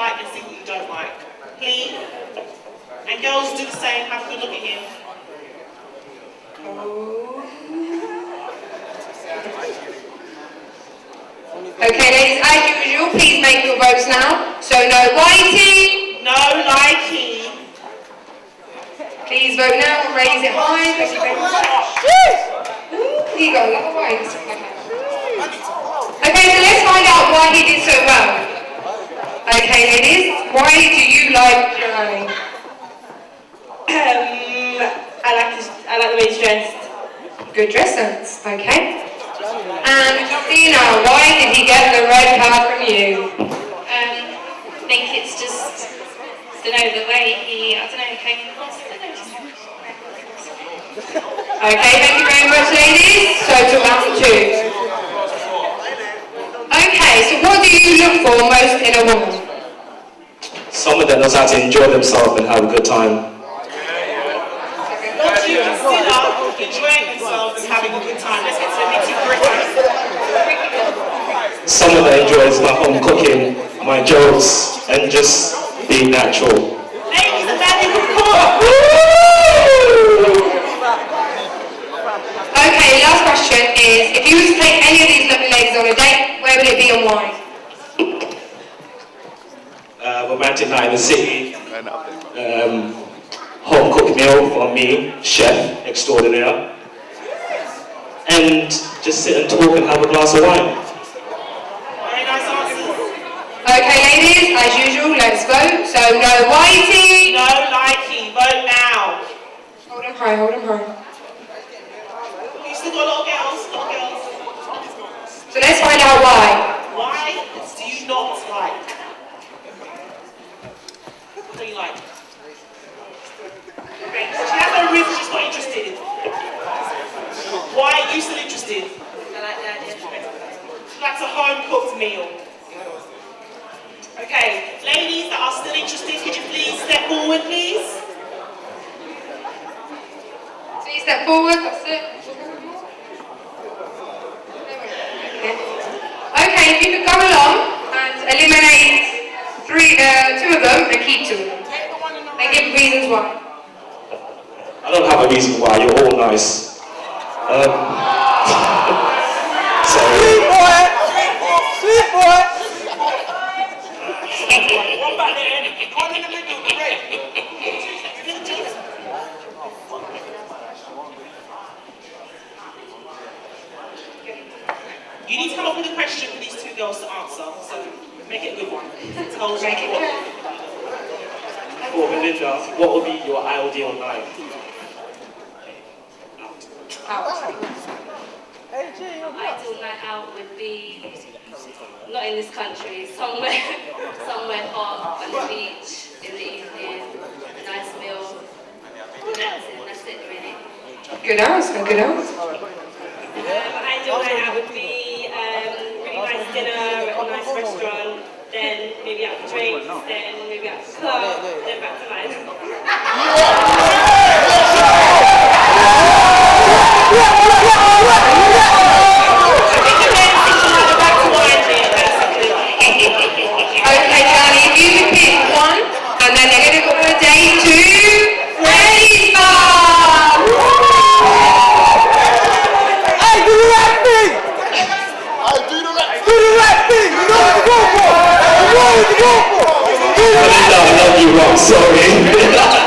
like and see what you don't like. Please. And girls, do the same, have a good look at him. Okay, ladies, as usual, please make your votes now. So no whitey. No liking. Please vote now and raise it high. Thank you. Here you go, little white. Okay, so let's find out why he did so well. Okay, ladies, why do you like Johnny? Um, I like his, I like the way he's dressed. Good dress sense, okay. And Dina, why did he get the red card from you? Um, I think it's just, I don't know, the way he, I don't know, came across, I don't know, just Okay, thank you very much, ladies. So to round two. Okay, so what do you look for most in a woman? Someone that knows how to enjoy themselves and have a good time. What do you consider enjoying themselves and having a good time? Let's get to the nitty gritty. Someone that enjoys my home cooking, my jokes, and just being natural. Ladies and gentlemen, good call. Okay, last question is, if you was to take any of these lovely ladies on a date, where would it be and why? Uh, romantic night in the city. Um, home cooked meal from me, chef extraordinaire. And just sit and talk and have a glass of wine. Very nice answers. Okay, ladies, as usual, let's vote. So no whitey. No liking. Vote now. Hold on high, hold on high. You still got a lot of girls. A lot of girls. So let's find out why. Why do you not like? What do you like? Okay, She has no reason she's not interested. Why are you still interested? I like the idea. She likes a home cooked meal. Okay, ladies that are still interested, could you please step forward, please? Please step forward, that's it. Okay, if you could go along and eliminate three, uh, two of them and keep two of them. And give reasons why. I don't have a reason why, you're all nice. Um, for these girls to answer, so make it a good one. Tell us Make what- good. for Belinda, what would be your ideal night? Out. ideal night out would be, not in this country, somewhere, somewhere hot, on the beach, in the evening, a nice meal. That's it, that's it really. Good answer, good answer. Um, ideal night out would be um, really nice dinner at a nice restaurant, then maybe for drinks, then maybe for club, then back to mine. I love you wrong. Sorry.